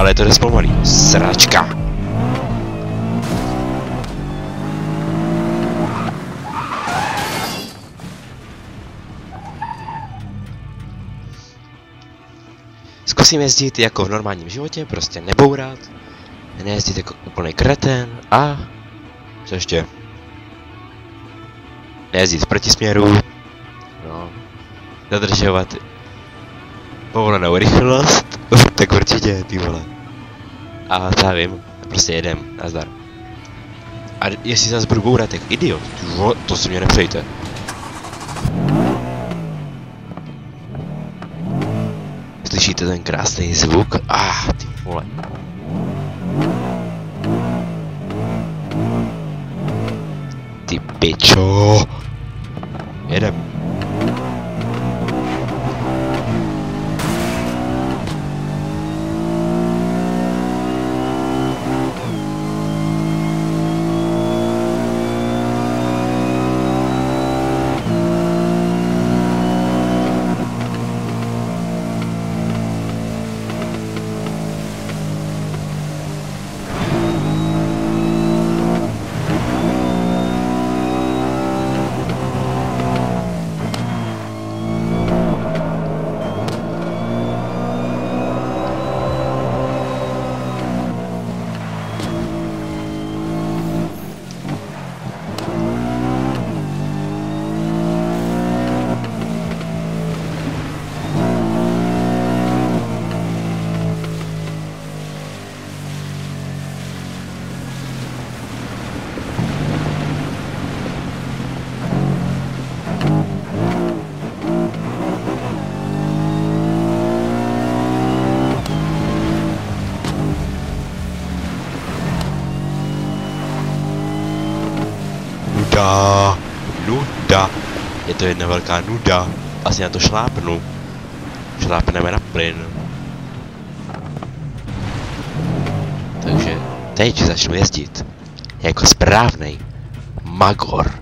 Ale to dost pomalý. Sračka. Zkusím jezdit jako v normálním životě, prostě nebourat, nejezdit jako úplný kreten a... Co ještě? Nejezdit v protisměru, no, zadržovat povolenou rychlost, tak určitě, ty vole. A já vím, prostě jedem, nazdar. A jestli zase budu bourat jak idiot, ty vole, to si mě nepřejte. Slyšíte ten krásný zvuk? Ah, ty vole. Ty pičo. Jedem. Nuda. Nuda. Je to jedna velká nuda. Asi na to šlápnu. Šlápneme na plyn. Takže teď začnu jezdit. Jako správnej Magor.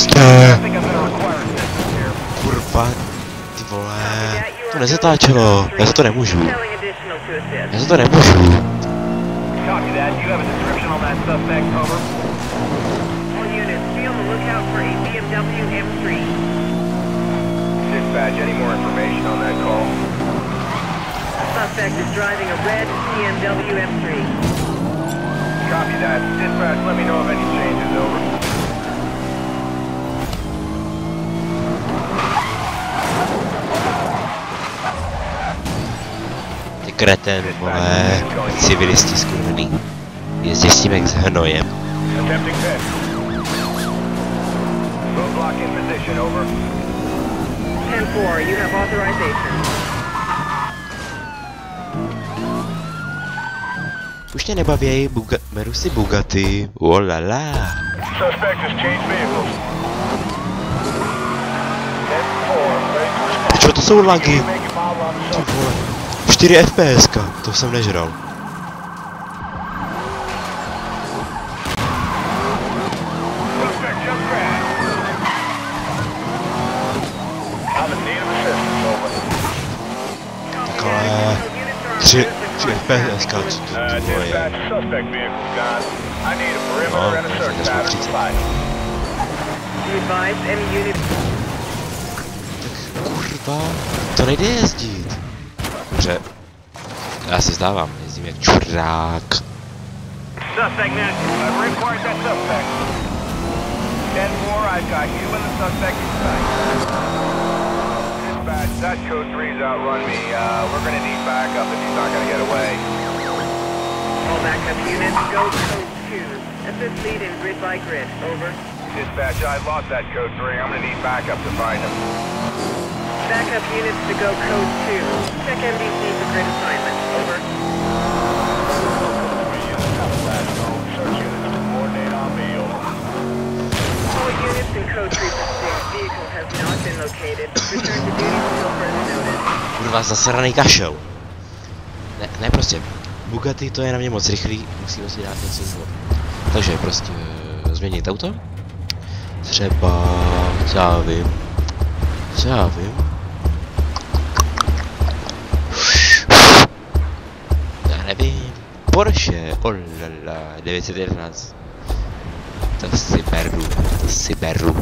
Sta. Kurva, ty vole. To nezatáčelo. Já za to nemůžu. Já za to nemůžu. Dispatch, any more information on that call? Suspect is driving a red BMW M3. Copy that. Dispatch, let me know of any Kreten, vole. Civilisti skurvený. Jezdí s tím jak s hnojem. Attempting pit. Roadblock in position. Over. 10-4, you have authorization. Už mě nebavěj, buga- beru si Bugatti. Olala. Suspect has changed vehicles. 10-4, ready to jsou lagy. Ty vole. 4 FPS, to jsem nežral. Over. Takhle. 3, 3 FPS, co to, Uh, to je. suspect vehicle's gone. I need a perimeter and a that's search what pattern she said. provided. Be advised, any unit Kurva, to nejde jezdit. Dobře. Já se zdávám, jezdím jak čurák. Suspect man, I've required that suspect. 10-4, I've got you and the suspect inside. Dispatch, that code 3's outrun me. Uh, we're gonna need backup if he's not gonna get away. All backup units, go code 2. Assist lead in grid by grid. Over. Dispatch, I lost that code 3. I'm gonna need backup to find him. Backup units to go code 2. Check MDC for grid assignment. Over. All units in code 3 pursuit. Vehicle has not been located. Return to duty until further notice. Kurva, zasraný kašel. Ne, ne prostě. Bugatti to je na mě moc rychlý, musíme si dát něco jiného. Takže prostě eh, změnit auto. Třeba, já vím. Já vím. Porsche, olala, 911. To si beru, to si beru.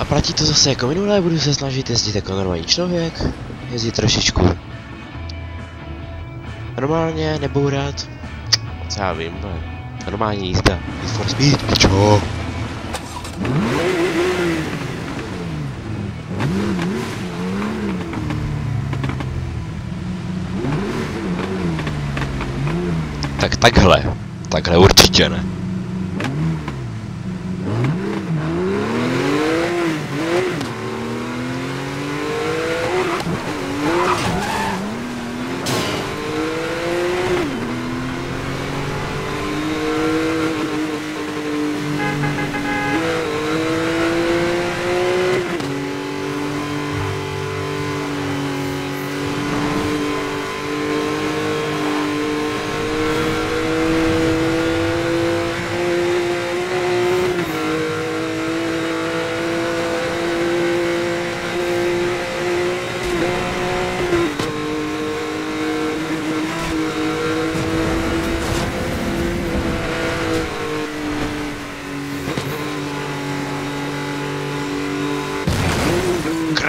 A platí to zase jako minulé, budu se snažit jezdit jako normální člověk, jezdit trošičku normálně, nebourat, co já vím, ale normální jízda, Need for Speed, pičo. Tak takhle, takhle určitě ne.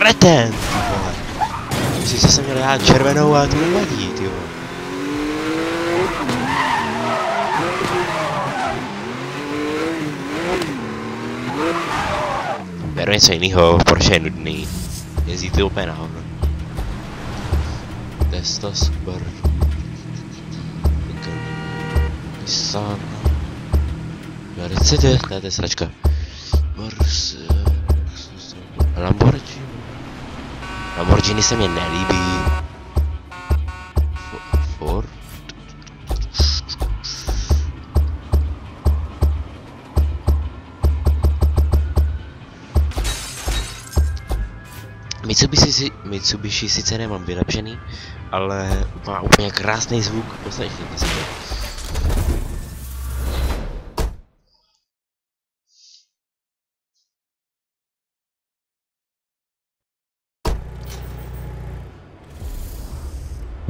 Kreten, ty vole. Myslíš, že jsem měl já červenou a to nevadí, ty vole. Beru něco jiného, Porsche je nudný. Jezdí ty úplně na hovno. Testo super. Nissan. Mercedes, ne, to je sračka. Mercedes. Lamborghini. Lamborghini se mě nelíbí. Fo- Ford. Mitsubishi, Mitsubishi sice nemám vylepšený, ale má úplně krásný zvuk, poslechněte si to.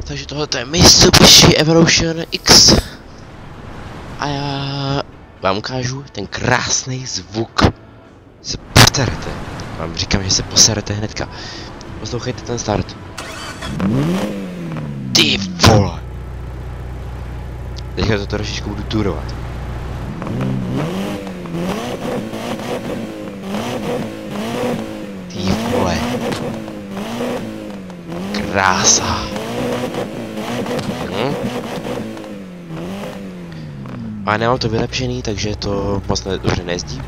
Takže tohle je Mitsubishi Evolution X. A já vám ukážu ten krásný zvuk. Se poserete. Vám říkám, že se poserete hnedka. Poslouchejte ten start. Ty vole. Teďka to trošičku budu turovat. Ty vole. Krása. Hm? A nemám to vylepšený, takže to moc ne, dobře nejezdí.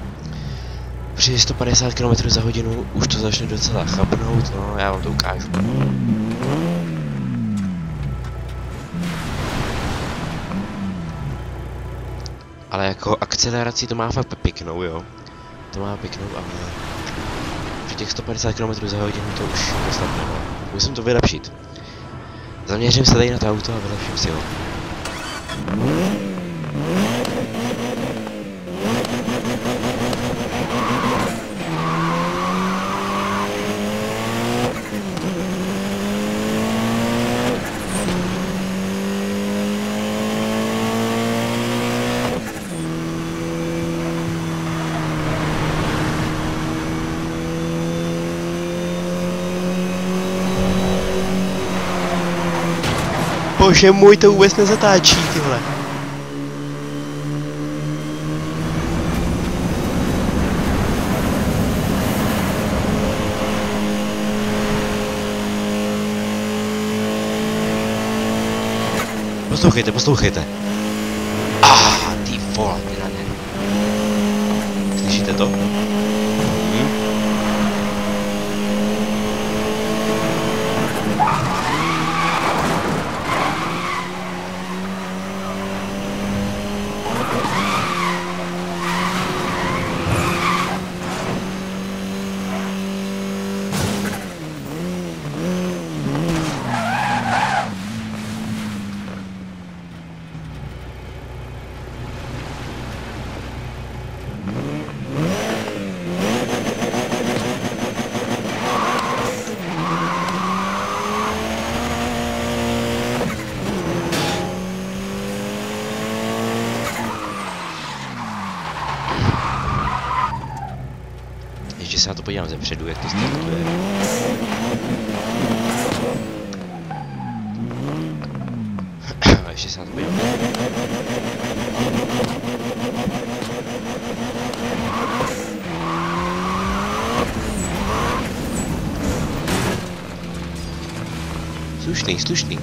Při 150 km za hodinu už to začne docela chabnout, no já vám to ukážu. Ale jako akceleraci to má fakt pěknou, jo. To má pěknou, ale při těch 150 km za hodinu to už dostatne, no. Musím to vylepšit. Zaměřím se tady na to auto a vylepším si ho. bože můj, to vůbec nezatáčí, tyhle. Poslouchejte, poslouchejte. Se na to podívám zepředu, jak to startuje. Ještě se na to podívám. Slušný, slušný.